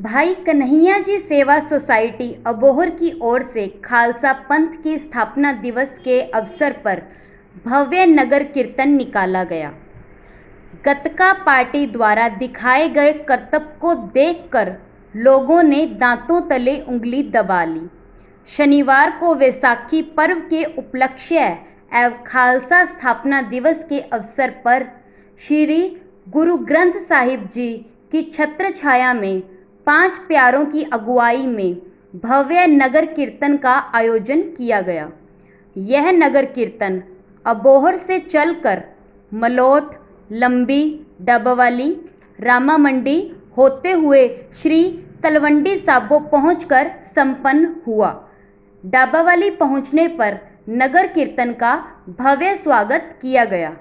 भाई कन्हैया जी सेवा सोसाइटी अबोहर की ओर से खालसा पंथ की स्थापना दिवस के अवसर पर भव्य नगर कीर्तन निकाला गया। गतका पार्टी द्वारा दिखाए गए करतब को देखकर लोगों ने दांतों तले उंगली दबा ली। शनिवार को वैसाखी पर्व के उपलक्ष्य एवं खालसा स्थापना दिवस के अवसर पर श्री गुरु ग्रंथ साहिब जी की छत्र छाया में पाँच प्यारों की अगुवाई में भव्य नगर कीर्तन का आयोजन किया गया। यह नगर कीर्तन अबोहर से चलकर मलोट, लंबी, डबवाली रामा मंडी होते हुए श्री तलवंडी साबो पहुंचकर संपन्न हुआ। डाबावाली पहुँचने पर नगर कीर्तन का भव्य स्वागत किया गया।